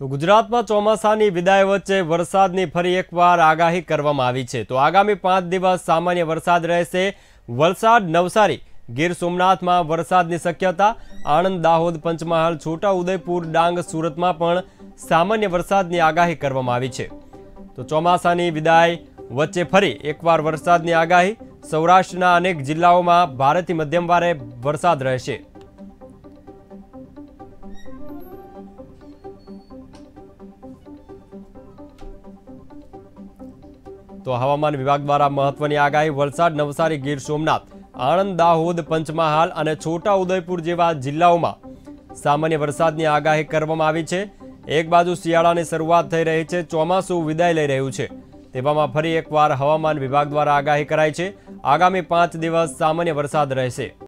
તો ગુજરાતમાં ચોમાસાની વિદાય વચ્ચે વરસાદની ફરી એકવાર આગાહી કરવામાં આવી છે. તો આગામી પાંચ દિવસ સામાન્ય વરસાદ રહેશે. વલસાડ, નવસારી, ગીર સોમનાથમાં વરસાદની શક્યતા. આણંદ, દાહોદ, પંચમહાલ, છોટા ઉદયપુર, ડાંગ, સુરતમાં પણ સામાન્ય વરસાદની આગાહી કરવામાં આવી છે. તો ચોમાસાની વિદાય વચ્ચે ફરી એકવાર વરસાદની આગાહી. સૌરાષ્ટ્રના અનેક જિલ્લાઓમાં ભારેથી મધ્યમ વારે વરસાદ રહેશે. તો હવામાન વિભાગ દ્વારા મહત્વની આગાહી વલસાડ, નવસારી, ગીર સોમનાથ, આણંદ, દાહોદ, પંચમહાલ અને છોટા ઉદયપુર જેવા જિલ્લાઓમાં સામાન્ય વરસાદની આગાહી કરવામાં આવી છે. એક બાજુ શિયાળાની શરૂઆત થઈ રહી છે, ચોમાસું વિદાય લઈ રહ્યું છે. તેવામાં ફરી એકવાર હવામાન વિભાગ દ્વારા આગાહી કરાઈ છે. આગામી પાંચ દિવસ સામાન્ય વરસાદ રહેશે.